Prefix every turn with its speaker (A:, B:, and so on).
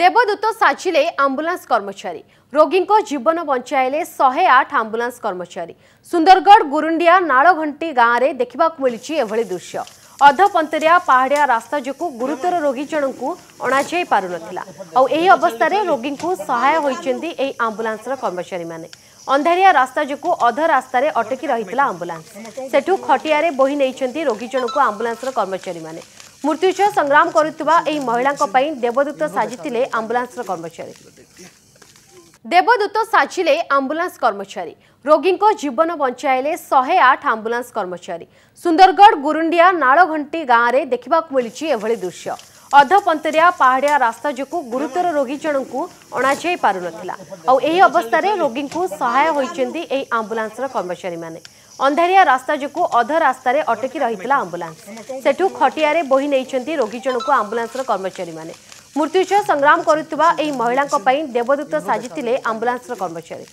A: দেবদূত সাজিলে আম্বুলান্স কর্মচারী রোগী জীবন বঞ্চাইলে শহে আট আম্বুলান্স কর্মচারী সুন্দরগড় গুরুণ্ডিয়া নাড়ঘণ্টি গাঁরে দেখা মিছে এভাবে দৃশ্য অধপন্তরিয়া পাহাড়িয়া রাস্তা যোগ গুরুতর রোগী জনক অণাযাই পারু এই অবস্থায় রোগী সহায় হয়েছেন এই আম্বুলান্সর কর্মচারী মানে অন্ধারিয়া রাস্তা ରାସ୍ତା অধ ଅଧ অটকি ଅଟକି আম্বুলান্স ଆମ୍ବୁଲାନ୍ସ ସେଠୁ বহি নিয়েছেন রোগী জনক ଜଣକୁ কর্মচারী মানে मृत्युज संग्राम महिला देवदूत साजिले आम्बुलान्स कर्मचारी देवदूत साजिले आंबुलांस कर्मचारी रोगी जीवन बञ्चले शहे आठ आंबुलांस कर्मचारी देखा मिली एभली दृश्य अधपंतरिया पहाड़िया रास्ता जो गुरुतर रोगी जन अणाई पारुन आउ अवस्था रोगी सहाय होती आम्बुलान्स कर्मचारी कर्मचारी ଅନ୍ଧାରିଆ ରାସ୍ତା ଯୋଗୁଁ ଅଧ ରାସ୍ତାରେ ଅଟକି ରହିଥିଲା ଆମ୍ବୁଲାନ୍ସ ସେଠୁ ଖଟିଆରେ ବୋହି ନେଇଛନ୍ତି ରୋଗୀ ଜଣକୁ ଆମ୍ବୁଲାନ୍ସର କର୍ମଚାରୀମାନେ ମୃତ୍ୟୁଜ ସଂଗ୍ରାମ କରୁଥିବା ଏହି ମହିଳାଙ୍କ ପାଇଁ ଦେବଦୂତ ସାଜିଥିଲେ ଆମ୍ବୁଲାନ୍ସର କର୍ମଚାରୀ